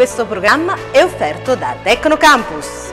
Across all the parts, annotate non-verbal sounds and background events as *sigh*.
Questo programma è offerto da Tecnocampus.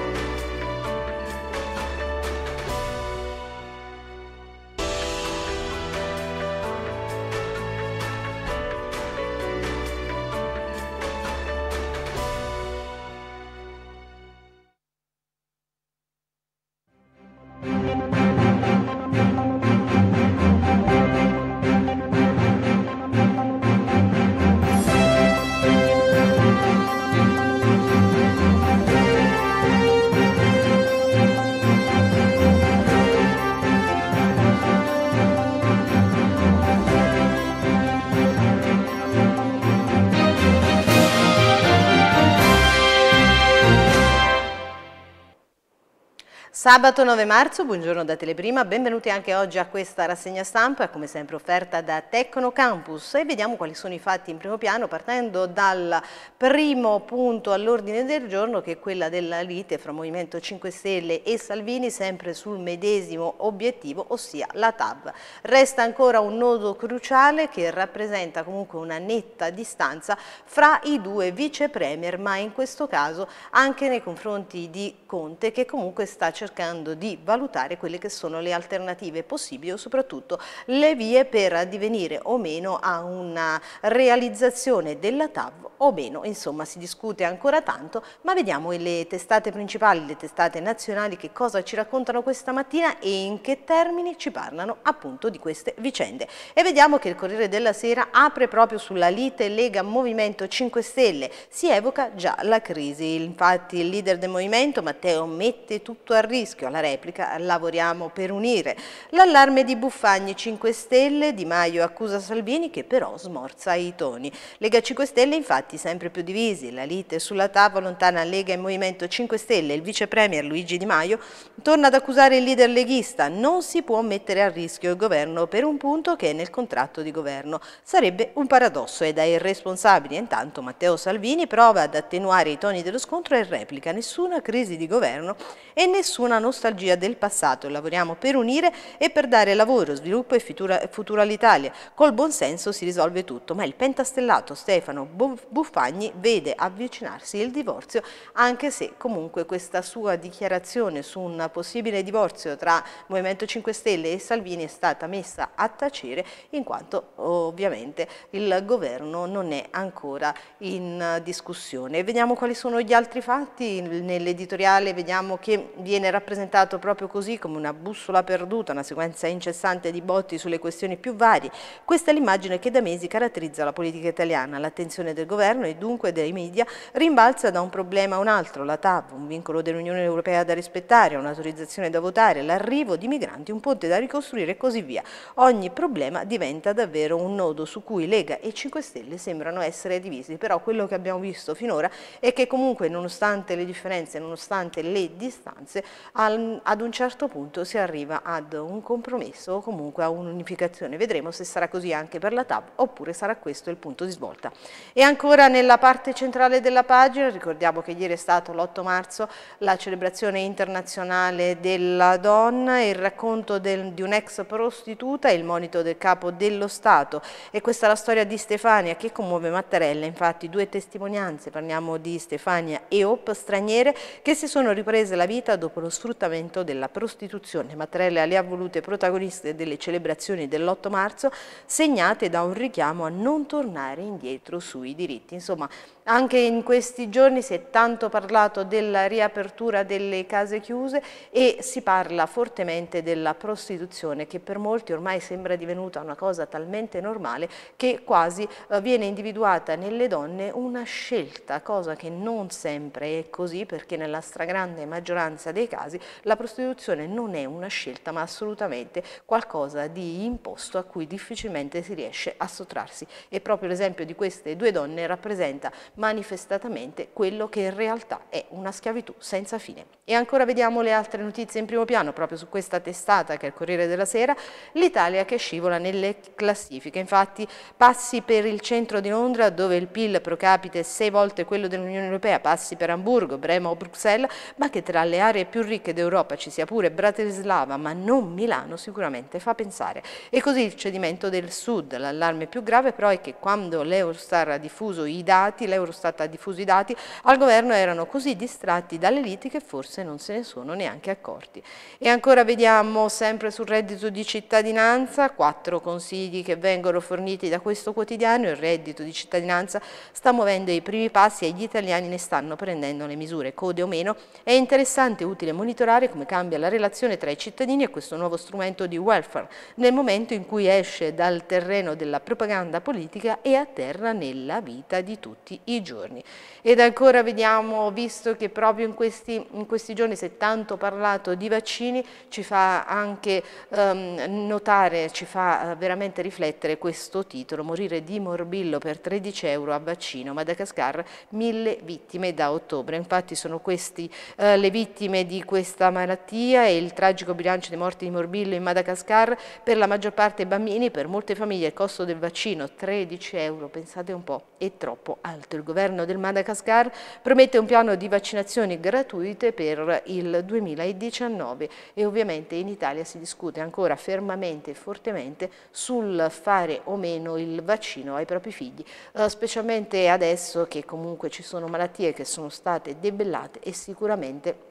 Sabato 9 marzo, buongiorno da Teleprima, benvenuti anche oggi a questa rassegna stampa, come sempre offerta da Tecno Campus e vediamo quali sono i fatti in primo piano partendo dal primo punto all'ordine del giorno che è quella della lite fra Movimento 5 Stelle e Salvini sempre sul medesimo obiettivo, ossia la TAV. Resta ancora un nodo cruciale che rappresenta comunque una netta distanza fra i due vice premier, ma in questo caso anche nei confronti di Conte che comunque sta cercando cercando di valutare quelle che sono le alternative possibili o soprattutto le vie per addivenire o meno a una realizzazione della TAV o meno, insomma si discute ancora tanto, ma vediamo le testate principali, le testate nazionali che cosa ci raccontano questa mattina e in che termini ci parlano appunto di queste vicende. E vediamo che il Corriere della Sera apre proprio sulla lite Lega Movimento 5 Stelle, si evoca già la crisi, infatti il leader del movimento Matteo mette tutto a rischio rischio alla replica, lavoriamo per unire. L'allarme di Buffagni 5 Stelle, Di Maio accusa Salvini che però smorza i toni. Lega 5 Stelle infatti sempre più divisi, la lite sulla tavola lontana Lega e Movimento 5 Stelle, il vice premier Luigi Di Maio torna ad accusare il leader leghista, non si può mettere a rischio il governo per un punto che è nel contratto di governo. Sarebbe un paradosso e da irresponsabili. Intanto Matteo Salvini prova ad attenuare i toni dello scontro e replica nessuna crisi di governo e nessuna nostalgia del passato. Lavoriamo per unire e per dare lavoro, sviluppo e futuro all'Italia. Col buon senso si risolve tutto, ma il pentastellato Stefano Buffagni vede avvicinarsi il divorzio, anche se comunque questa sua dichiarazione su un possibile divorzio tra Movimento 5 Stelle e Salvini è stata messa a tacere in quanto ovviamente il governo non è ancora in discussione. Vediamo quali sono gli altri fatti, nell'editoriale vediamo che viene rappresentato rappresentato proprio così come una bussola perduta, una sequenza incessante di botti sulle questioni più varie. Questa è l'immagine che da mesi caratterizza la politica italiana. L'attenzione del governo e dunque dei media rimbalza da un problema a un altro, la TAV, un vincolo dell'Unione Europea da rispettare, un'autorizzazione da votare, l'arrivo di migranti, un ponte da ricostruire e così via. Ogni problema diventa davvero un nodo su cui Lega e 5 Stelle sembrano essere divisi, però quello che abbiamo visto finora è che comunque nonostante le differenze, nonostante le distanze, al, ad un certo punto si arriva ad un compromesso o comunque a un'unificazione. Vedremo se sarà così anche per la TAB oppure sarà questo il punto di svolta. E ancora nella parte centrale della pagina, ricordiamo che ieri è stato l'8 marzo la celebrazione internazionale della donna, il racconto del, di un'ex prostituta il monito del capo dello Stato. E questa è la storia di Stefania che commuove Mattarella, infatti due testimonianze, parliamo di Stefania e Op, straniere, che si sono riprese la vita dopo lo sfruttamento sfruttamento della prostituzione. Mattarella le ha volute protagoniste delle celebrazioni dell'8 marzo segnate da un richiamo a non tornare indietro sui diritti. Insomma, anche in questi giorni si è tanto parlato della riapertura delle case chiuse e si parla fortemente della prostituzione che per molti ormai sembra divenuta una cosa talmente normale che quasi eh, viene individuata nelle donne una scelta, cosa che non sempre è così perché nella stragrande maggioranza dei casi la prostituzione non è una scelta ma assolutamente qualcosa di imposto a cui difficilmente si riesce a sottrarsi e proprio l'esempio di queste due donne rappresenta manifestatamente quello che in realtà è una schiavitù senza fine. E ancora vediamo le altre notizie in primo piano, proprio su questa testata che è il Corriere della Sera, l'Italia che scivola nelle classifiche. Infatti passi per il centro di Londra dove il PIL pro capite sei volte quello dell'Unione Europea, passi per Hamburgo, Brema o Bruxelles, ma che tra le aree più ricche week d'Europa ci sia pure Bratislava ma non Milano sicuramente fa pensare. E così il cedimento del Sud, l'allarme più grave però è che quando l'Eurostat ha diffuso i dati, l'Eurostat ha diffuso i dati, al governo erano così distratti dalle liti che forse non se ne sono neanche accorti. E ancora vediamo sempre sul reddito di cittadinanza, quattro consigli che vengono forniti da questo quotidiano, il reddito di cittadinanza sta muovendo i primi passi e gli italiani ne stanno prendendo le misure, code o meno. È interessante utile monitorare come cambia la relazione tra i cittadini e questo nuovo strumento di welfare, nel momento in cui esce dal terreno della propaganda politica e atterra nella vita di tutti i giorni. Ed ancora vediamo, visto che proprio in questi, in questi giorni si è tanto parlato di vaccini, ci fa anche um, notare, ci fa uh, veramente riflettere questo titolo, morire di morbillo per 13 euro a vaccino, Madagascar, mille vittime da ottobre. Infatti sono queste uh, le vittime di questa malattia e il tragico bilancio di morti di morbillo in Madagascar, per la maggior parte bambini, per molte famiglie il costo del vaccino 13 euro, pensate un po', è troppo alto. Il governo del Madagascar promette un piano di vaccinazioni gratuite per il 2019 e ovviamente in Italia si discute ancora fermamente e fortemente sul fare o meno il vaccino ai propri figli, eh, specialmente adesso che comunque ci sono malattie che sono state debellate e sicuramente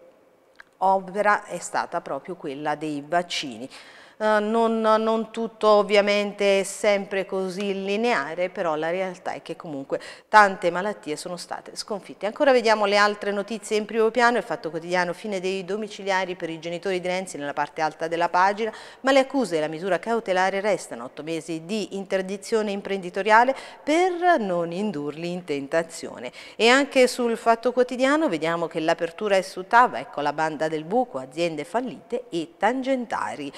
opera è stata proprio quella dei vaccini. Uh, non, non, tutto ovviamente è sempre così lineare, però la realtà è che comunque tante malattie sono state sconfitte. Ancora vediamo le altre notizie in primo piano, il fatto quotidiano fine dei domiciliari per i genitori di Renzi nella parte alta della pagina, ma le accuse e la misura cautelare restano, otto mesi di interdizione imprenditoriale per non indurli in tentazione. E anche sul fatto quotidiano vediamo che l'apertura è su TAV, ecco la banda del buco, aziende fallite e tangentari.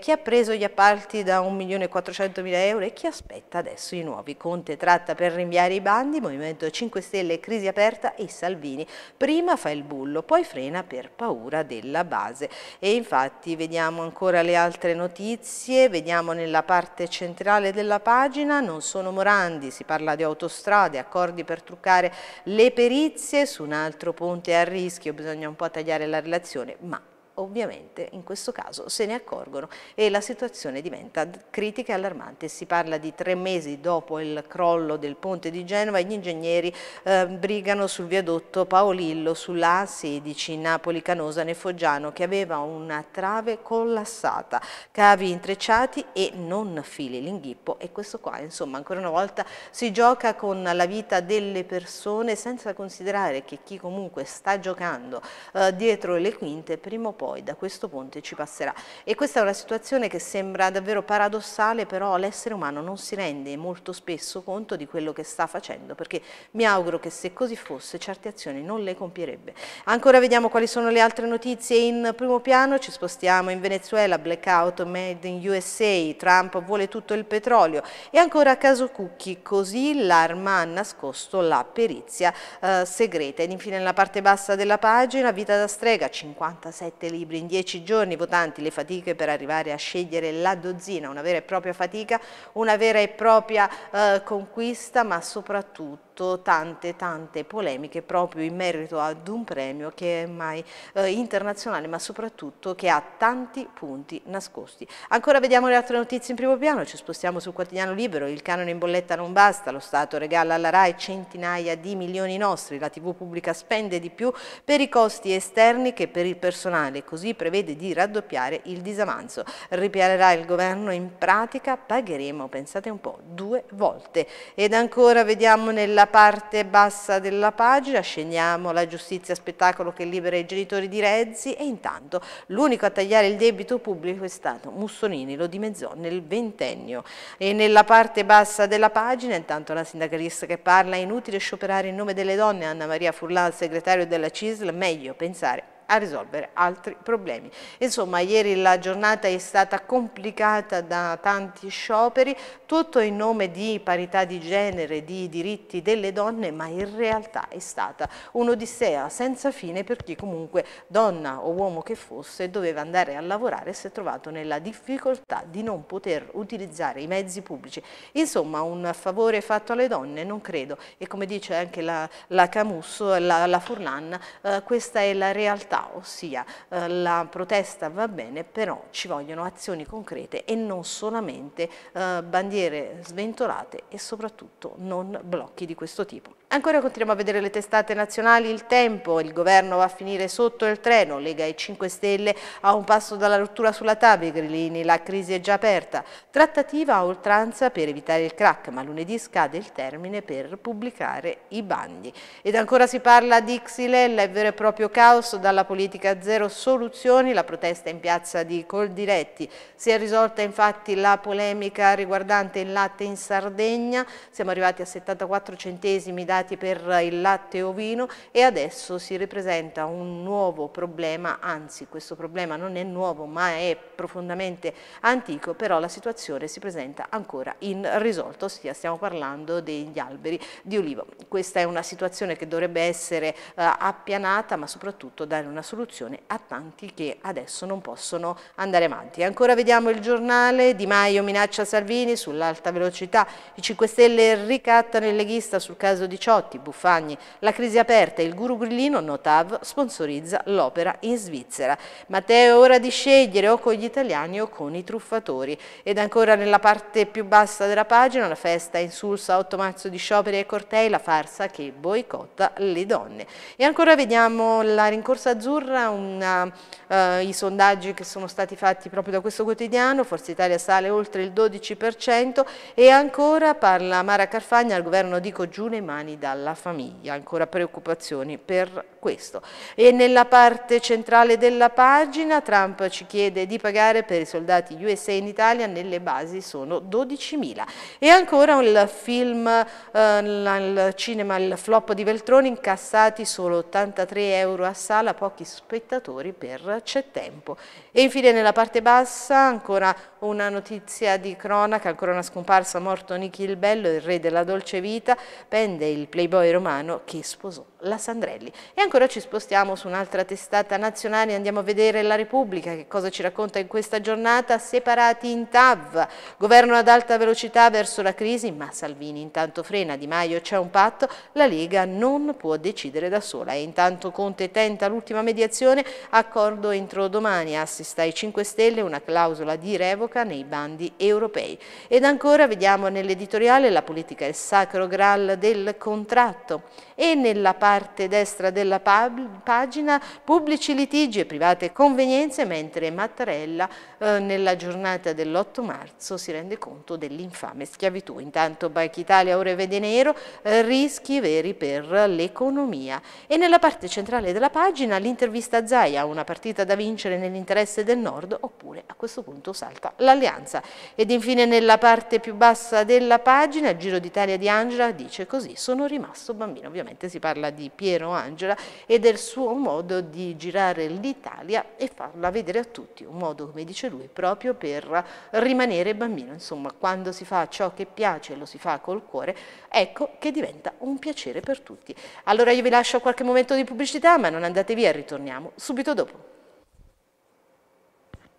Chi ha preso gli appalti da 1.400.000 euro e chi aspetta adesso i nuovi. Conte tratta per rinviare i bandi, Movimento 5 Stelle crisi aperta e Salvini prima fa il bullo, poi frena per paura della base. E infatti vediamo ancora le altre notizie, vediamo nella parte centrale della pagina, non sono Morandi, si parla di autostrade, accordi per truccare le perizie, su un altro ponte a rischio bisogna un po' tagliare la relazione, ma ovviamente in questo caso se ne accorgono e la situazione diventa critica e allarmante. Si parla di tre mesi dopo il crollo del ponte di Genova gli ingegneri eh, brigano sul viadotto Paolillo sulla A16 Napoli-Canosa nel Foggiano che aveva una trave collassata, cavi intrecciati e non fili l'inghippo e questo qua insomma ancora una volta si gioca con la vita delle persone senza considerare che chi comunque sta giocando eh, dietro le quinte prima o poi poi da questo ponte ci passerà. E questa è una situazione che sembra davvero paradossale, però l'essere umano non si rende molto spesso conto di quello che sta facendo, perché mi auguro che se così fosse certe azioni non le compierebbe. Ancora vediamo quali sono le altre notizie in primo piano, ci spostiamo in Venezuela, blackout made in USA, Trump vuole tutto il petrolio e ancora caso Cucchi, così l'arma ha nascosto la perizia eh, segreta. Ed infine nella parte bassa della pagina, vita da strega, 57 libri in dieci giorni, votanti, le fatiche per arrivare a scegliere la dozzina, una vera e propria fatica, una vera e propria eh, conquista, ma soprattutto tante tante polemiche proprio in merito ad un premio che è mai eh, internazionale ma soprattutto che ha tanti punti nascosti. Ancora vediamo le altre notizie in primo piano, ci spostiamo sul quotidiano libero, il canone in bolletta non basta, lo Stato regala alla RAI centinaia di milioni nostri, la TV pubblica spende di più per i costi esterni che per il personale, così prevede di raddoppiare il disavanzo. Ripianerà il governo in pratica, pagheremo, pensate un po', due volte. Ed ancora vediamo nella parte bassa della pagina scendiamo la giustizia spettacolo che libera i genitori di Rezzi e intanto l'unico a tagliare il debito pubblico è stato Mussolini, lo dimezzò nel ventennio. E nella parte bassa della pagina intanto la sindacalista che parla inutile scioperare in nome delle donne Anna Maria Furlan, segretario della CISL, meglio pensare a risolvere altri problemi. Insomma, ieri la giornata è stata complicata da tanti scioperi, tutto in nome di parità di genere, di diritti delle donne, ma in realtà è stata un'odissea senza fine per chi comunque, donna o uomo che fosse, doveva andare a lavorare e si è trovato nella difficoltà di non poter utilizzare i mezzi pubblici. Insomma, un favore fatto alle donne, non credo, e come dice anche la, la Camus, la, la Furlan, eh, questa è la realtà realtà, ossia eh, la protesta va bene, però ci vogliono azioni concrete e non solamente eh, bandiere sventolate e soprattutto non blocchi di questo tipo. Ancora continuiamo a vedere le testate nazionali, il tempo, il governo va a finire sotto il treno, Lega e 5 Stelle a un passo dalla rottura sulla TAB, Grillini, la crisi è già aperta, trattativa a oltranza per evitare il crack, ma lunedì scade il termine per pubblicare i bandi. Ed ancora si parla di Xylella, è vero e proprio caos, dalla politica zero soluzioni, la protesta in piazza di Coldiretti, si è risolta infatti la polemica riguardante il latte in Sardegna, siamo arrivati a 74 centesimi da dati per il latte ovino e adesso si ripresenta un nuovo problema, anzi questo problema non è nuovo ma è profondamente antico, però la situazione si presenta ancora irrisolta, ossia stiamo parlando degli alberi di olivo. Questa è una situazione che dovrebbe essere eh, appianata ma soprattutto dare una soluzione a tanti che adesso non possono andare avanti. Ancora vediamo il giornale, Di Maio minaccia Salvini sull'alta velocità, i 5 Stelle ricattano il leghista sul caso di Ciotti, Buffagni, la crisi aperta, il guru grillino Notav sponsorizza l'opera in Svizzera. Matteo è ora di scegliere o con gli italiani o con i truffatori. Ed ancora nella parte più bassa della pagina, la festa insulsa 8 marzo di scioperi e cortei, la farsa che boicotta le donne. E ancora vediamo la rincorsa azzurra, una, uh, i sondaggi che sono stati fatti proprio da questo quotidiano, Forza Italia sale oltre il 12% e ancora parla Mara Carfagna, al governo dico giù le mani dalla famiglia, ancora preoccupazioni per questo. E nella parte centrale della pagina Trump ci chiede di pagare per i soldati USA in Italia, nelle basi sono 12.000. E ancora il film, eh, il cinema, il flop di Veltroni, incassati solo 83 euro a sala, pochi spettatori per C'è tempo. E infine nella parte bassa ancora una notizia di cronaca, ancora una scomparsa, morto Nichi il Bello, il re della dolce vita, pende il playboy romano che sposò la Sandrelli. E ancora ci spostiamo su un'altra testata nazionale, andiamo a vedere la Repubblica, che cosa ci racconta in questa giornata, separati in TAV, governo ad alta velocità verso la crisi, ma Salvini intanto frena, Di Maio c'è un patto, la Lega non può decidere da sola e intanto Conte tenta l'ultima mediazione, accordo entro domani, assista ai 5 Stelle, una clausola di revoca nei bandi europei. Ed ancora vediamo nell'editoriale la politica è il sacro graal del contratto e nella parte destra della pagina pubblici litigi e private convenienze, mentre Mattarella eh, nella giornata dell'8 marzo si rende conto dell'infame schiavitù. Intanto Banca Italia ora vede nero, eh, rischi veri per l'economia. E nella parte centrale della pagina l'intervista a Zaia, una partita da vincere nell'interesse del Nord, oppure a questo punto salta l'alleanza. Ed infine nella parte più bassa della pagina, il Giro d'Italia di Angela dice così, sono rimasto bambino, ovviamente ovviamente si parla di Piero Angela e del suo modo di girare l'Italia e farla vedere a tutti, un modo, come dice lui, proprio per rimanere bambino, insomma, quando si fa ciò che piace lo si fa col cuore, ecco che diventa un piacere per tutti. Allora io vi lascio qualche momento di pubblicità, ma non andate via, ritorniamo subito dopo.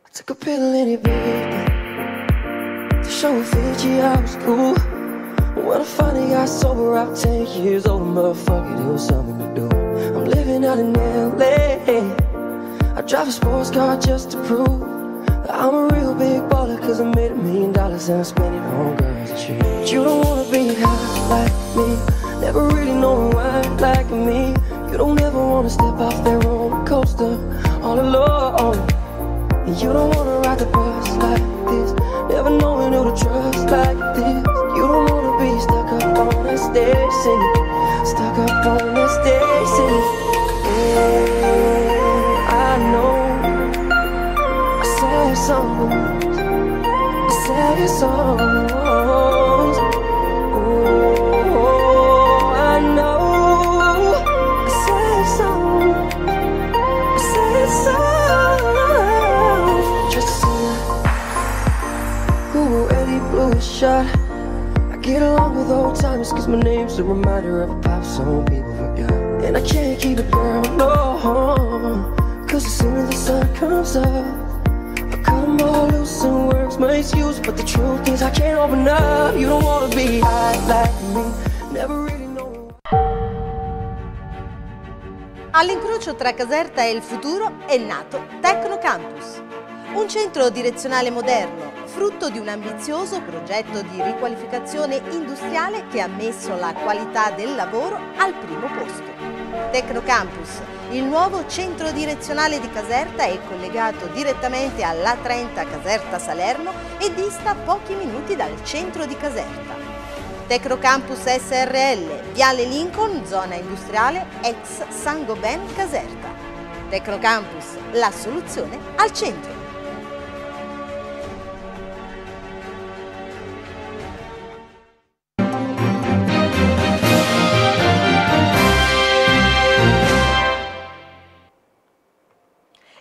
I took a pill in Ibiza to show Fiji I was cool. When I finally got sober, I'm 10 years old, motherfucker, it was something to do. I'm living out in LA. I drive a sports car just to prove that I'm a real big baller, cause I made a million dollars and I spent it on girls and shit. But you don't wanna be high like me, never really know why like me. You don't ever wanna step off that roller coaster all alone. And you don't wanna ride the bus like this, never knowing who to trust like this. You don't wanna be stuck up on the stage singing Stuck up on the stage singing oh, I know Sad songs Sad songs Oh, name's a reminder of a pop song people forgot And I can't keep it girl, no. Cause as soon as the sun comes up I cut them all loose and works my excuse. But the truth is I can't open up. You don't wanna be high like me. Never really All'incrocio tra Caserta e il futuro è nato Tecnocampus, un centro direzionale moderno, frutto di un ambizioso progetto di riqualificazione industriale che ha messo la qualità del lavoro al primo posto. Tecnocampus, il nuovo centro direzionale di Caserta è collegato direttamente all'A30 Caserta Salerno e dista pochi minuti dal centro di Caserta. Tecnocampus SRL, Viale Lincoln, zona industriale, ex Sangoben Caserta. Tecnocampus, la soluzione al centro.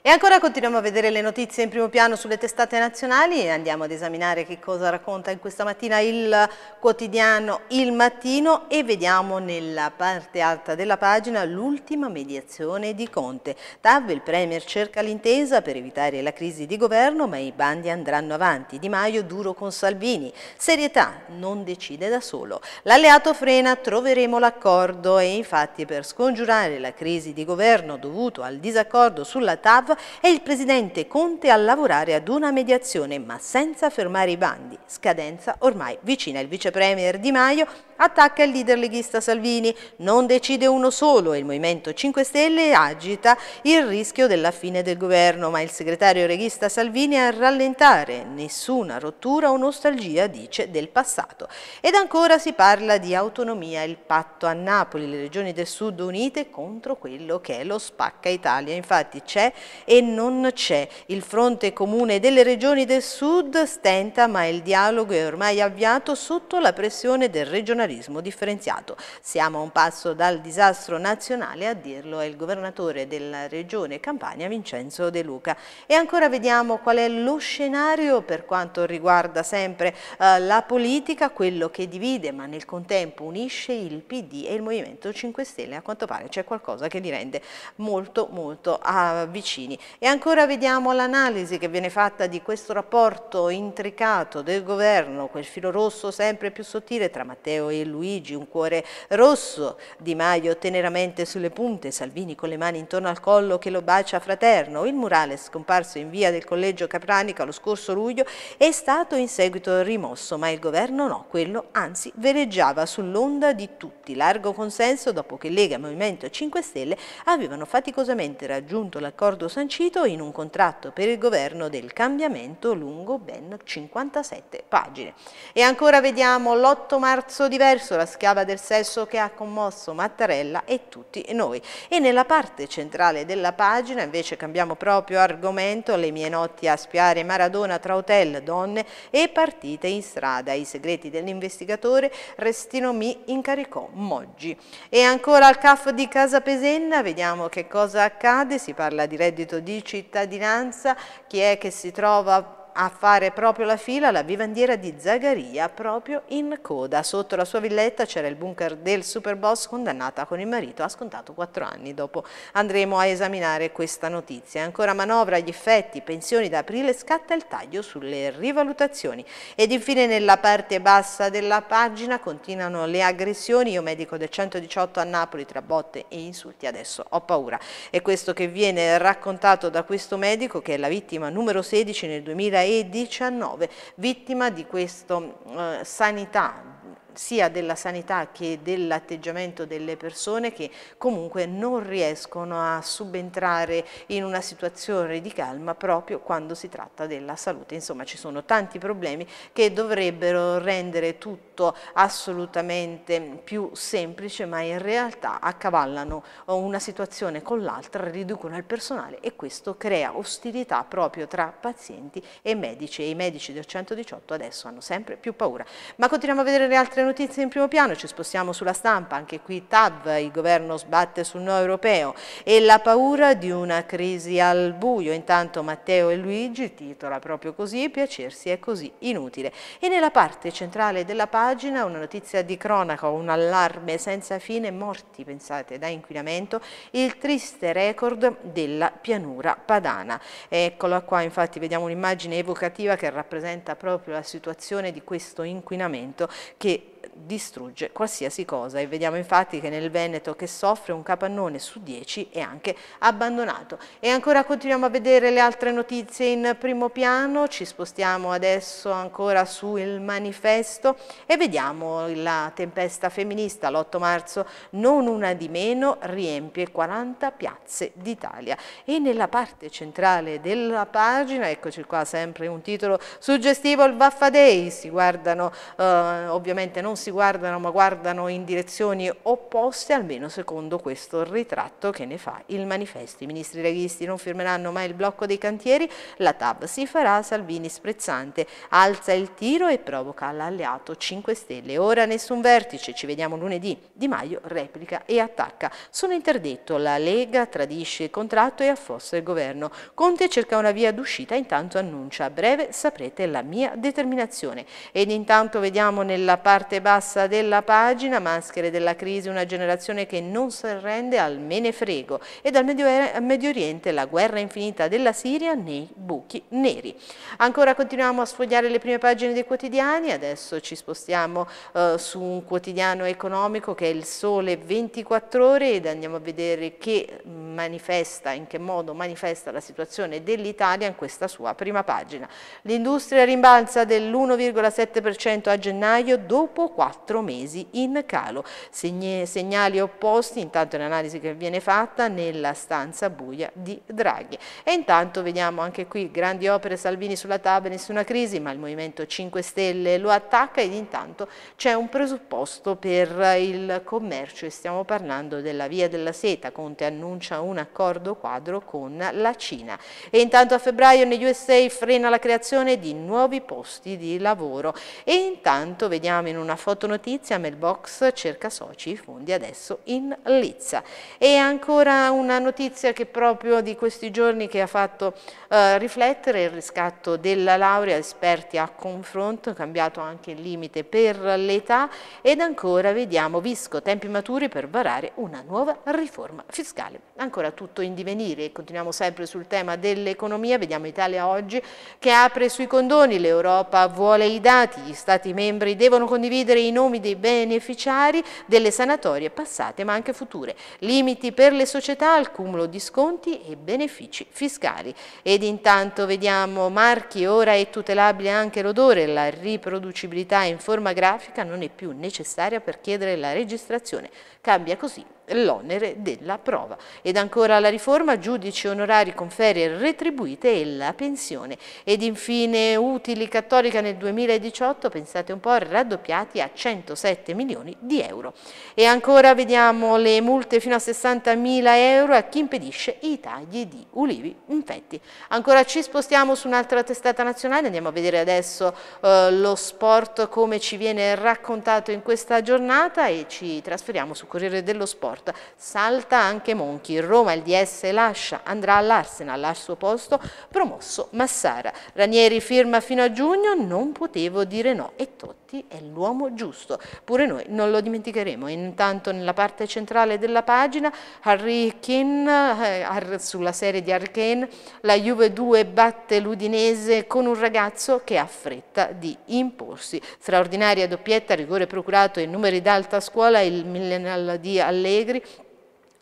E ancora continuiamo a vedere le notizie in primo piano sulle testate nazionali e andiamo ad esaminare che cosa racconta in questa mattina il quotidiano Il Mattino e vediamo nella parte alta della pagina l'ultima mediazione di Conte. TAV, il Premier cerca l'intesa per evitare la crisi di governo ma i bandi andranno avanti. Di Maio duro con Salvini. Serietà, non decide da solo. L'alleato frena, troveremo l'accordo e infatti per scongiurare la crisi di governo dovuto al disaccordo sulla TAV è il presidente Conte a lavorare ad una mediazione ma senza fermare i bandi. Scadenza ormai vicina. Il vice premier Di Maio attacca il leader leghista Salvini. Non decide uno solo e il Movimento 5 Stelle agita il rischio della fine del governo, ma il segretario leghista Salvini a rallentare. Nessuna rottura o nostalgia, dice, del passato. Ed ancora si parla di autonomia, il patto a Napoli, le regioni del sud unite contro quello che è lo spacca Italia. Infatti c'è e non c'è. Il fronte comune delle regioni del sud stenta ma il dialogo è ormai avviato sotto la pressione del regionalismo differenziato. Siamo a un passo dal disastro nazionale, a dirlo è il governatore della regione Campania Vincenzo De Luca. E ancora vediamo qual è lo scenario per quanto riguarda sempre eh, la politica, quello che divide ma nel contempo unisce il PD e il Movimento 5 Stelle. A quanto pare c'è qualcosa che li rende molto molto ah, vicini. E ancora vediamo l'analisi che viene fatta di questo rapporto intricato del governo, quel filo rosso sempre più sottile tra Matteo e Luigi, un cuore rosso, Di Maio teneramente sulle punte, Salvini con le mani intorno al collo che lo bacia fraterno, il murale scomparso in via del collegio Capranica lo scorso luglio è stato in seguito rimosso, ma il governo no, quello anzi veleggiava sull'onda di tutti, largo consenso dopo che Lega e Movimento 5 Stelle avevano faticosamente raggiunto l'accordo sancito sancito in un contratto per il governo del cambiamento lungo ben 57 pagine. E ancora vediamo l'8 marzo diverso, la schiava del sesso che ha commosso Mattarella e tutti noi. E nella parte centrale della pagina invece cambiamo proprio argomento, le mie notti a spiare Maradona tra hotel, donne e partite in strada. I segreti dell'investigatore Restino Mi incaricò Moggi. E ancora al CAF di Casa Pesenna vediamo che cosa accade, si parla di reddito di cittadinanza, chi è che si trova a fare proprio la fila la vivandiera di Zagaria proprio in coda. Sotto la sua villetta c'era il bunker del superboss condannata con il marito ha scontato quattro anni. Dopo andremo a esaminare questa notizia. Ancora manovra gli effetti, pensioni da aprile, scatta il taglio sulle rivalutazioni. Ed infine nella parte bassa della pagina continuano le aggressioni. Io medico del 118 a Napoli tra botte e insulti, adesso ho paura. È questo che viene raccontato da questo medico che è la vittima numero 16 nel 2000 2019, vittima di questa eh, sanità sia della sanità che dell'atteggiamento delle persone che comunque non riescono a subentrare in una situazione di calma proprio quando si tratta della salute. Insomma ci sono tanti problemi che dovrebbero rendere tutto assolutamente più semplice ma in realtà accavallano una situazione con l'altra, riducono il personale e questo crea ostilità proprio tra pazienti e medici e i medici del 118 adesso hanno sempre più paura. Ma continuiamo a vedere le altre notizie in primo piano, ci spostiamo sulla stampa, anche qui TAV, il governo sbatte sul no europeo e la paura di una crisi al buio. Intanto Matteo e Luigi titola proprio così, piacersi è così inutile. E nella parte centrale della pagina una notizia di cronaca, un allarme senza fine, morti, pensate, da inquinamento, il triste record della pianura padana. Eccola qua, infatti vediamo un'immagine evocativa che rappresenta proprio la situazione di questo inquinamento che distrugge qualsiasi cosa. E vediamo infatti che nel Veneto che soffre un capannone su 10 è anche abbandonato. E ancora continuiamo a vedere le altre notizie in primo piano, ci spostiamo adesso ancora sul manifesto e vediamo la tempesta femminista. L'8 marzo, non una di meno, riempie 40 piazze d'Italia. E nella parte centrale della pagina, eccoci qua sempre un titolo suggestivo, il Vaffa Day, si guardano, eh, ovviamente non si guardano ma guardano in direzioni opposte, almeno secondo questo ritratto che ne fa il manifesto. I ministri leghisti non firmeranno mai il blocco dei cantieri, la TAB si farà, Salvini sprezzante, alza il tiro e provoca l'alleato 5 Stelle. Ora nessun vertice, ci vediamo lunedì. Di Maio replica e attacca. Sono interdetto, la Lega tradisce il contratto e affossa il governo. Conte cerca una via d'uscita, intanto annuncia a breve saprete la mia determinazione. Ed intanto vediamo nella parte bassa della pagina maschere della crisi, una generazione che non si arrende al menefrego e dal Medio, Oriente la guerra infinita della Siria nei buchi neri. Ancora continuiamo a sfogliare le prime pagine dei quotidiani, adesso ci spostiamo eh, su un quotidiano economico che è il Sole 24 ore ed andiamo a vedere che manifesta, in che modo manifesta la situazione dell'Italia in questa sua prima pagina. L'industria rimbalza dell'1,7% a gennaio dopo quattro mesi in calo. Segne, segnali opposti, intanto l'analisi che viene fatta nella stanza buia di Draghi. E intanto vediamo anche qui grandi opere Salvini sulla tavola, nessuna crisi, ma il Movimento 5 Stelle lo attacca ed intanto c'è un presupposto per il commercio e stiamo parlando della via della seta. Conte annuncia un accordo quadro con la Cina. E intanto a febbraio negli USA frena la creazione di nuovi posti di lavoro. E intanto vediamo in una fotonotizia Mailbox cerca soci, fondi adesso in Lizza. E ancora una notizia che proprio di questi giorni che ha fatto eh, riflettere il riscatto della laurea, esperti a confronto, cambiato anche il limite per l'età ed ancora vediamo Visco, tempi maturi per varare una nuova riforma fiscale. Ancora tutto in divenire continuiamo sempre sul tema dell'economia, vediamo Italia oggi che apre sui condoni, l'Europa vuole i dati, gli Stati membri devono condividere i nomi dei beneficiari delle sanatorie passate ma anche future, limiti per le società al cumulo di sconti e benefici fiscali. Ed intanto vediamo marchi, ora è tutelabile anche l'odore, la riproducibilità in forma grafica non è più necessaria per chiedere la registrazione. Cambia così l'onere della prova. Ed ancora la riforma, giudici onorari con ferie retribuite e la pensione. Ed infine utili cattolica nel 2018, pensate un po', raddoppiati a 107 milioni di euro. E ancora vediamo le multe fino a 60 mila euro a chi impedisce i tagli di ulivi infetti. Ancora ci spostiamo su un'altra testata nazionale, andiamo a vedere adesso eh, lo sport come ci viene raccontato in questa giornata e ci trasferiamo su Corriere dello Sport sport. Salta anche Monchi, Roma il DS lascia, andrà all'Arsenal, al suo posto promosso Massara. Ranieri firma fino a giugno, non potevo dire no e Totti è l'uomo giusto. Pure noi non lo dimenticheremo. Intanto nella parte centrale della pagina Harry Kane, eh, sulla serie di Arcane, la Juve 2 batte l'Udinese con un ragazzo che ha fretta di imporsi. Straordinaria doppietta, rigore procurato e numeri d'alta scuola, il millennial di Allegri Allegri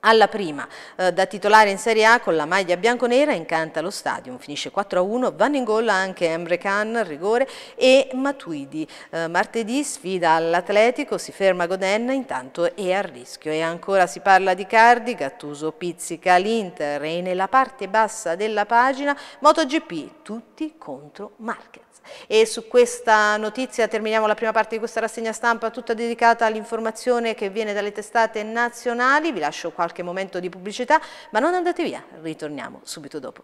alla prima, eh, da titolare in Serie A con la maglia bianconera, incanta lo stadio, finisce 4-1, vanno in gol anche Emre Can, rigore, e Matuidi. Eh, martedì sfida all'Atletico, si ferma Goden, intanto è a rischio. E ancora si parla di Cardi, Gattuso pizzica l'Inter e nella parte bassa della pagina MotoGP, tutti contro Marquez. E su questa notizia terminiamo la prima parte di questa rassegna stampa tutta dedicata all'informazione che viene dalle testate nazionali. Vi lascio qualche momento di pubblicità, ma non andate via, ritorniamo subito dopo.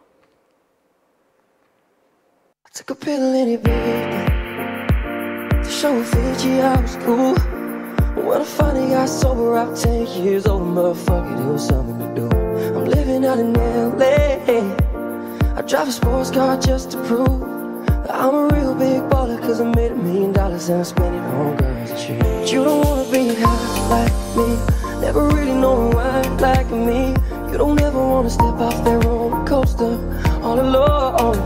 When I finally got sober, out 10 years old, motherfucker, there was something to do. I'm living out in LA. I drive a sports car just to prove I'm a real big baller cause I made a million dollars and I spent it on girls and shit. You don't wanna be high like me, Never really know why, like me. You don't ever wanna step off that roller coaster. All alone.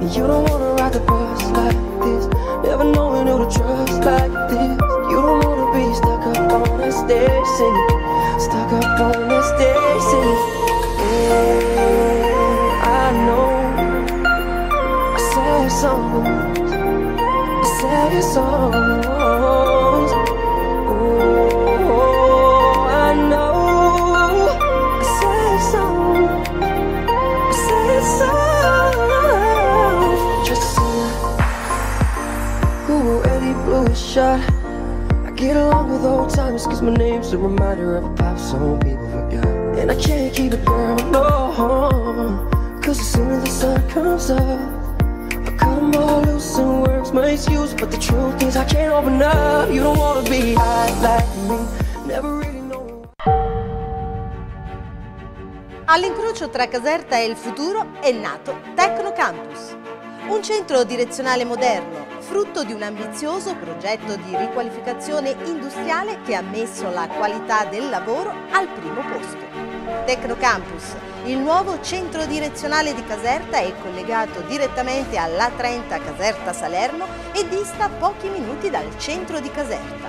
You don't wanna ride the bus like this. Never knowing who to trust like this. You don't wanna be stuck up on that stage eh? singing Stuck up on that stage eh? singing yeah, I know. I said your I said it's all. Shot. I get along with old timers cause my name's a reminder of a pop song people forgot. And I can't keep it girl, no. Cause as soon as the sun comes up, I cut them all loose and works my excuse. But the truth is, I can't open up. You don't wanna be high like me. Never really know. All'incrocio tra Caserta e il futuro è nato Tecno Campus, un centro direzionale moderno, frutto di un ambizioso progetto di riqualificazione industriale che ha messo la qualità del lavoro al primo posto. Tecnocampus, il nuovo centro direzionale di Caserta è collegato direttamente all'A30 Caserta Salerno e dista pochi minuti dal centro di Caserta.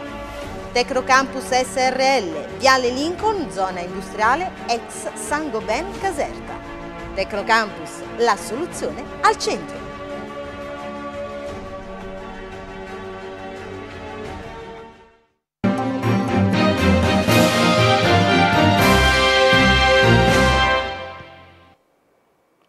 Tecnocampus SRL, Viale Lincoln, zona industriale, ex Sangoben Caserta. Tecnocampus, la soluzione al centro.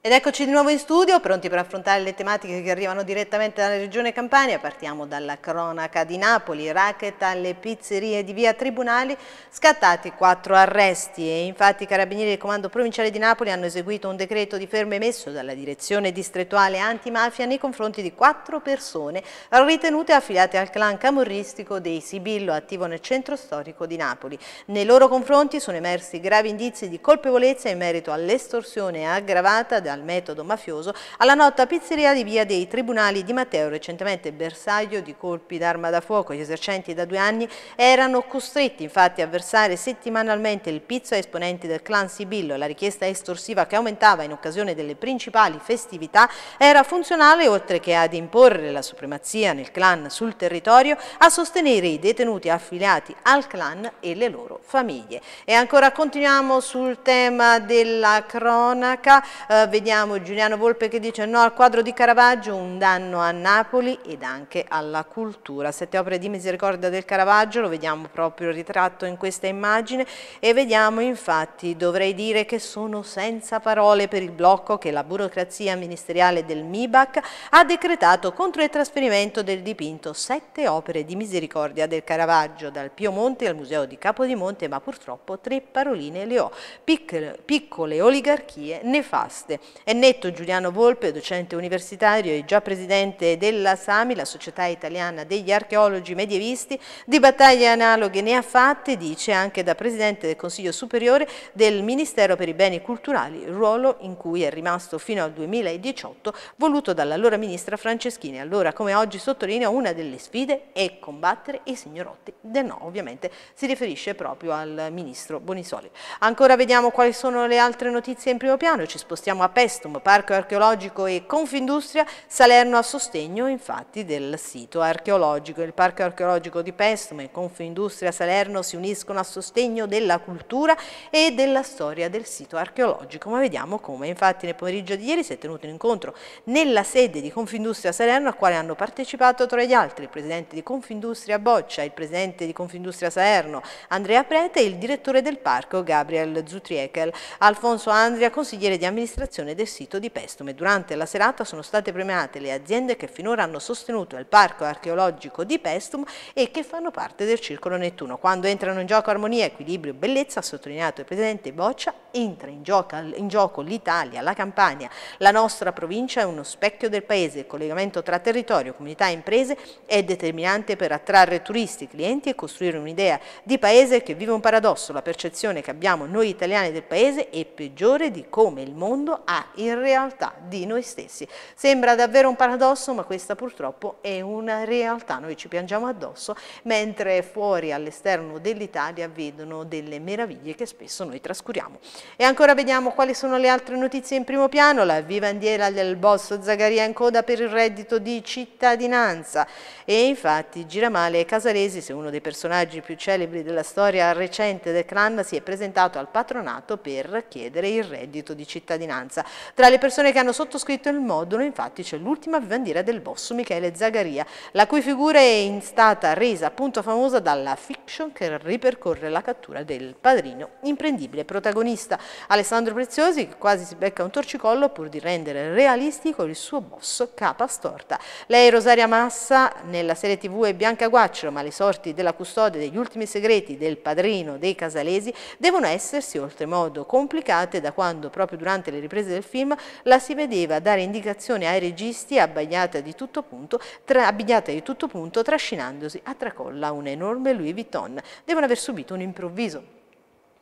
Ed eccoci di nuovo in studio, pronti per affrontare le tematiche che arrivano direttamente dalla regione Campania. Partiamo dalla cronaca di Napoli, racket alle pizzerie di via Tribunali, scattati quattro arresti e infatti i carabinieri del comando provinciale di Napoli hanno eseguito un decreto di fermo emesso dalla direzione distrettuale antimafia nei confronti di quattro persone ritenute affiliate al clan camorristico dei Sibillo attivo nel centro storico di Napoli. Nei loro confronti sono emersi gravi indizi di colpevolezza in merito all'estorsione aggravata dal metodo mafioso alla nota pizzeria di via dei tribunali di Matteo, recentemente bersaglio di colpi d'arma da fuoco. Gli esercenti da due anni erano costretti infatti a versare settimanalmente il pizzo a esponenti del clan Sibillo. La richiesta estorsiva che aumentava in occasione delle principali festività era funzionale oltre che ad imporre la supremazia nel clan sul territorio a sostenere i detenuti affiliati al clan e le loro famiglie. E ancora continuiamo sul tema della cronaca, eh, vediamo Giuliano Volpe che dice no al quadro di Caravaggio, un danno a Napoli ed anche alla cultura. Sette opere di misericordia del Caravaggio, lo vediamo proprio ritratto in questa immagine e vediamo infatti, dovrei dire che sono senza parole per il blocco che la burocrazia ministeriale del MIBAC ha decretato contro il trasferimento del dipinto sette opere di misericordia del Caravaggio dal Piemonte al Museo di Capodimonte, ma purtroppo tre paroline le ho, piccole, piccole oligarchie nefaste. È netto Giuliano Volpe, docente universitario e già presidente della SAMI, la Società Italiana degli Archeologi Medievisti, di battaglie analoghe ne ha fatte, dice anche da presidente del Consiglio Superiore del Ministero per i Beni Culturali, ruolo in cui è rimasto fino al 2018, voluto dall'allora ministra Franceschini. Allora, come oggi sottolinea, una delle sfide è combattere i signorotti del no, ovviamente si riferisce proprio al ministro Bonisoli. Ancora vediamo quali sono le altre notizie in primo piano, ci spostiamo a Pestum, Parco Archeologico e Confindustria, Salerno a sostegno infatti del sito archeologico. Il Parco Archeologico di Pestum e Confindustria Salerno si uniscono a sostegno della cultura e della storia del sito archeologico. Ma vediamo come infatti nel pomeriggio di ieri si è tenuto un incontro nella sede di Confindustria Salerno al quale hanno partecipato tra gli altri il presidente di Confindustria Boccia, il presidente di Confindustria Salerno Andrea Prete e il direttore del parco Gabriel Zutriekel. Alfonso Andria, consigliere di amministrazione del sito di Pestume. Durante la serata sono state premiate le aziende che finora hanno sostenuto il parco archeologico di Pestum e che fanno parte del Circolo Nettuno. Quando entrano in gioco armonia, equilibrio e bellezza, ha sottolineato il Presidente Boccia, entra in gioco, gioco l'Italia, la Campania, la nostra provincia è uno specchio del paese. Il collegamento tra territorio, comunità e imprese è determinante per attrarre turisti, clienti e costruire un'idea di paese che vive un paradosso. La percezione che abbiamo noi italiani del paese è peggiore di come il mondo ha in realtà di noi stessi. Sembra davvero un paradosso, ma questa purtroppo è una realtà. Noi ci piangiamo addosso, mentre fuori all'esterno dell'Italia vedono delle meraviglie che spesso noi trascuriamo. E ancora vediamo quali sono le altre notizie in primo piano. La vivandiera del boss Zagaria in coda per il reddito di cittadinanza. E infatti Giramale Casaresi, se uno dei personaggi più celebri della storia recente del clan, si è presentato al patronato per chiedere il reddito di cittadinanza. Tra le persone che hanno sottoscritto il modulo infatti c'è l'ultima vivandiera del boss Michele Zagaria, la cui figura è stata resa appunto famosa dalla fiction che ripercorre la cattura del padrino imprendibile protagonista Alessandro Preziosi che quasi si becca un torcicollo pur di rendere realistico il suo boss capa storta. Lei Rosaria Massa nella serie tv è Bianca Guaccio ma le sorti della custode degli ultimi segreti del padrino dei casalesi devono essersi oltremodo complicate da quando proprio durante le riprese del film la si vedeva dare indicazioni ai registi abbagliata di tutto punto, tra, abbigliata di tutto punto trascinandosi a tracolla un enorme Louis Vuitton. Devono aver subito un improvviso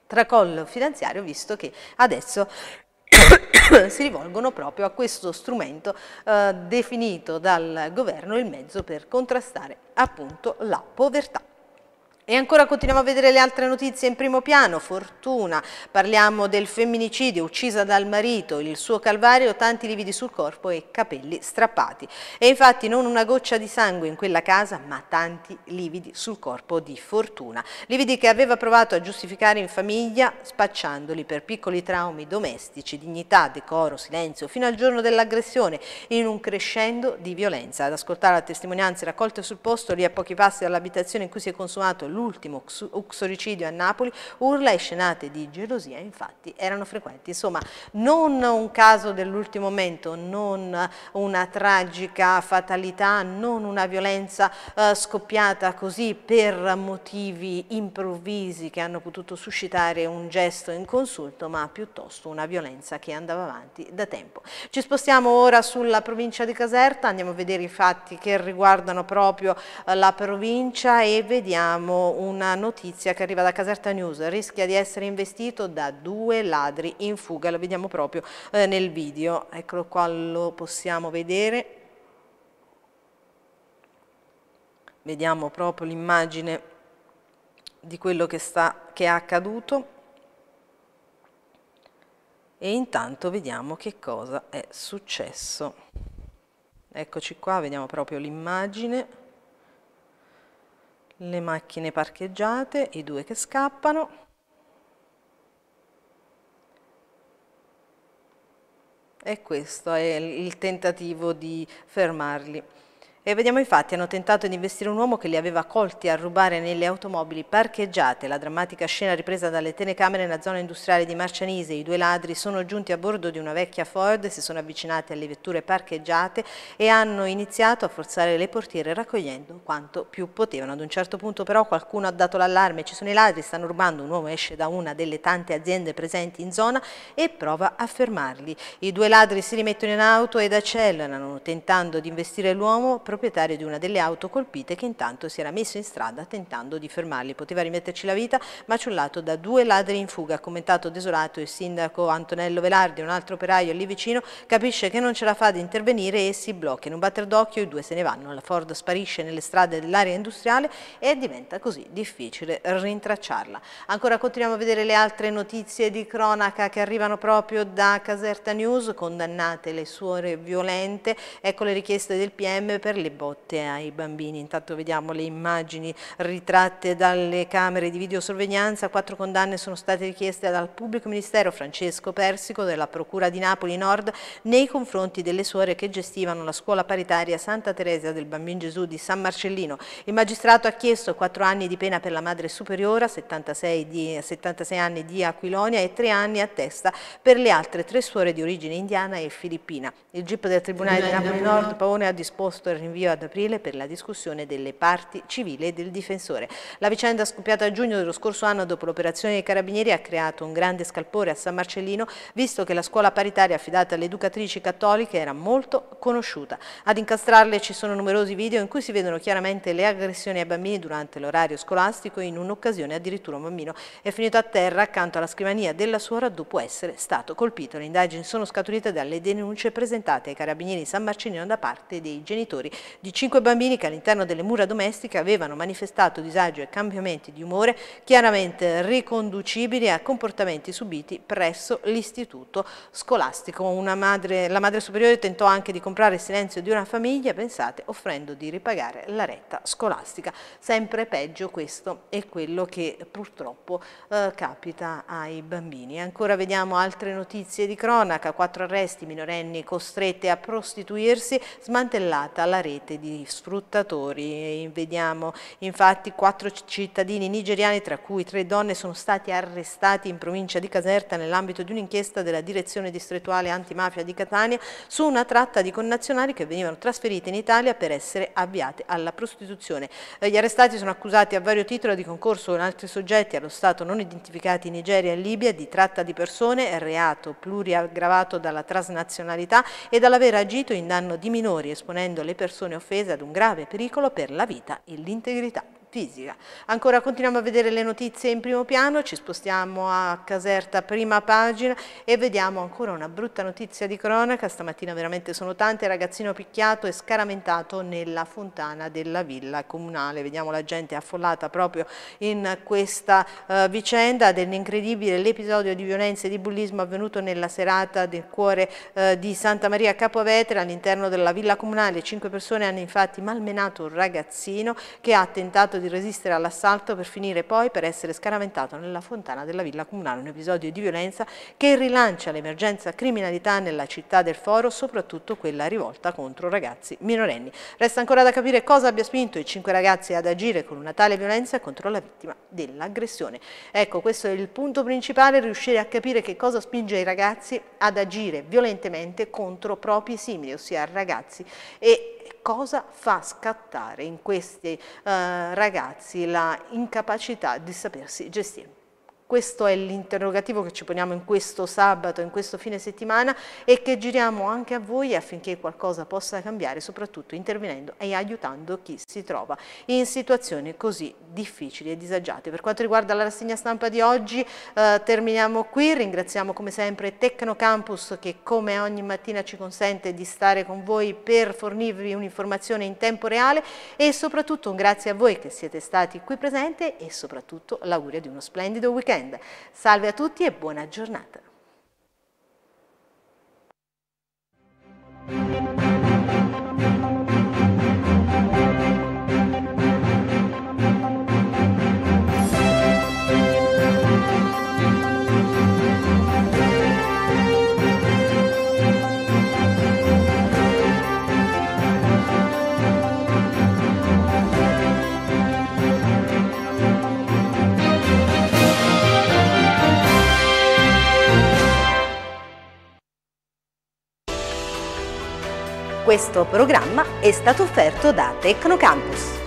tracollo finanziario visto che adesso *coughs* si rivolgono proprio a questo strumento eh, definito dal governo il mezzo per contrastare appunto la povertà. E ancora continuiamo a vedere le altre notizie in primo piano, fortuna, parliamo del femminicidio, uccisa dal marito, il suo calvario, tanti lividi sul corpo e capelli strappati. E infatti non una goccia di sangue in quella casa, ma tanti lividi sul corpo di fortuna. Lividi che aveva provato a giustificare in famiglia, spacciandoli per piccoli traumi domestici, dignità, decoro, silenzio, fino al giorno dell'aggressione, in un crescendo di violenza. Ad ascoltare le testimonianze raccolte sul posto, lì a pochi passi dall'abitazione in cui si è consumato l'ultimo uxoricidio a Napoli, urla e scenate di gelosia infatti erano frequenti. Insomma, non un caso dell'ultimo momento, non una tragica fatalità, non una violenza eh, scoppiata così per motivi improvvisi che hanno potuto suscitare un gesto inconsulto, ma piuttosto una violenza che andava avanti da tempo. Ci spostiamo ora sulla provincia di Caserta, andiamo a vedere i fatti che riguardano proprio eh, la provincia e vediamo una notizia che arriva da Caserta News, rischia di essere investito da due ladri in fuga, lo vediamo proprio eh, nel video, eccolo qua, lo possiamo vedere. Vediamo proprio l'immagine di quello che, sta, che è accaduto. E intanto vediamo che cosa è successo. Eccoci qua, vediamo proprio l'immagine le macchine parcheggiate, i due che scappano. E questo è il tentativo di fermarli. E vediamo infatti hanno tentato di investire un uomo che li aveva colti a rubare nelle automobili parcheggiate. La drammatica scena ripresa dalle telecamere nella zona industriale di Marcianise. I due ladri sono giunti a bordo di una vecchia Ford, si sono avvicinati alle vetture parcheggiate e hanno iniziato a forzare le portiere raccogliendo quanto più potevano. Ad un certo punto però qualcuno ha dato l'allarme, ci sono i ladri, stanno rubando, un uomo esce da una delle tante aziende presenti in zona e prova a fermarli. I due ladri si rimettono in auto ed accelerano tentando di investire l'uomo proprietario di una delle auto colpite che intanto si era messo in strada tentando di fermarli. Poteva rimetterci la vita maciullato da due ladri in fuga. Ha commentato desolato il sindaco Antonello Velardi, un altro operaio lì vicino, capisce che non ce la fa ad intervenire e si blocca. In un batter d'occhio i due se ne vanno. La Ford sparisce nelle strade dell'area industriale e diventa così difficile rintracciarla. Ancora continuiamo a vedere le altre notizie di cronaca che arrivano proprio da Caserta News, condannate le suore violente. Ecco le richieste del PM per le botte ai bambini. Intanto vediamo le immagini ritratte dalle camere di videosorveglianza. Quattro condanne sono state richieste dal pubblico ministero Francesco Persico della Procura di Napoli Nord nei confronti delle suore che gestivano la scuola paritaria Santa Teresa del Bambino Gesù di San Marcellino. Il magistrato ha chiesto quattro anni di pena per la madre superiora, 76, di, 76 anni di Aquilonia e tre anni a testa per le altre tre suore di origine indiana e filippina. Il GIP del Tribunale di Napoli Nord Paone ha disposto il rinvio rinvio ad aprile per la discussione delle parti civili e del difensore. La vicenda scoppiata a giugno dello scorso anno dopo l'operazione dei carabinieri ha creato un grande scalpore a San Marcellino visto che la scuola paritaria affidata alle educatrici cattoliche era molto conosciuta. Ad incastrarle ci sono numerosi video in cui si vedono chiaramente le aggressioni ai bambini durante l'orario scolastico in un'occasione addirittura un bambino è finito a terra accanto alla scrivania della suora dopo essere stato colpito. Le indagini sono scaturite dalle denunce presentate ai carabinieri San Marcellino da parte dei genitori di cinque bambini che all'interno delle mura domestiche avevano manifestato disagio e cambiamenti di umore chiaramente riconducibili a comportamenti subiti presso l'istituto scolastico. Madre, la madre superiore tentò anche di comprare il silenzio di una famiglia, pensate, offrendo di ripagare la retta scolastica. Sempre peggio questo è quello che purtroppo eh, capita ai bambini. Ancora vediamo altre notizie di cronaca, quattro arresti minorenni costrette a prostituirsi, smantellata la rete di sfruttatori. Vediamo infatti quattro cittadini nigeriani, tra cui tre donne, sono stati arrestati in provincia di Caserta nell'ambito di un'inchiesta della direzione distrettuale antimafia di Catania su una tratta di connazionali che venivano trasferite in Italia per essere avviate alla prostituzione. Gli arrestati sono accusati a vario titolo di concorso con altri soggetti allo Stato non identificati in Nigeria e Libia di tratta di persone, reato pluriaggravato dalla transnazionalità e dall'aver agito in danno di minori esponendo le persone offese ad un grave pericolo per la vita e l'integrità fisica. Ancora continuiamo a vedere le notizie in primo piano, ci spostiamo a Caserta prima pagina e vediamo ancora una brutta notizia di cronaca, stamattina veramente sono tante, ragazzino picchiato e scaramentato nella fontana della villa comunale, vediamo la gente affollata proprio in questa uh, vicenda dell'incredibile l'episodio di violenza e di bullismo avvenuto nella serata del cuore uh, di Santa Maria Capovetere. All'interno della villa comunale, cinque persone hanno infatti malmenato un ragazzino che ha tentato di di resistere all'assalto per finire poi per essere scaraventato nella fontana della villa comunale, un episodio di violenza che rilancia l'emergenza criminalità nella città del Foro, soprattutto quella rivolta contro ragazzi minorenni. Resta ancora da capire cosa abbia spinto i cinque ragazzi ad agire con una tale violenza contro la vittima dell'aggressione. Ecco, questo è il punto principale, riuscire a capire che cosa spinge i ragazzi ad agire violentemente contro propri simili, ossia ragazzi e cosa fa scattare in questi eh, ragazzi la incapacità di sapersi gestire. Questo è l'interrogativo che ci poniamo in questo sabato, in questo fine settimana e che giriamo anche a voi affinché qualcosa possa cambiare, soprattutto intervenendo e aiutando chi si trova in situazioni così difficili e disagiate. Per quanto riguarda la rassegna stampa di oggi eh, terminiamo qui, ringraziamo come sempre Tecnocampus che come ogni mattina ci consente di stare con voi per fornirvi un'informazione in tempo reale. E soprattutto un grazie a voi che siete stati qui presenti e soprattutto l'augurio di uno splendido weekend weekend. Salve a tutti e buona giornata. Questo programma è stato offerto da Tecnocampus.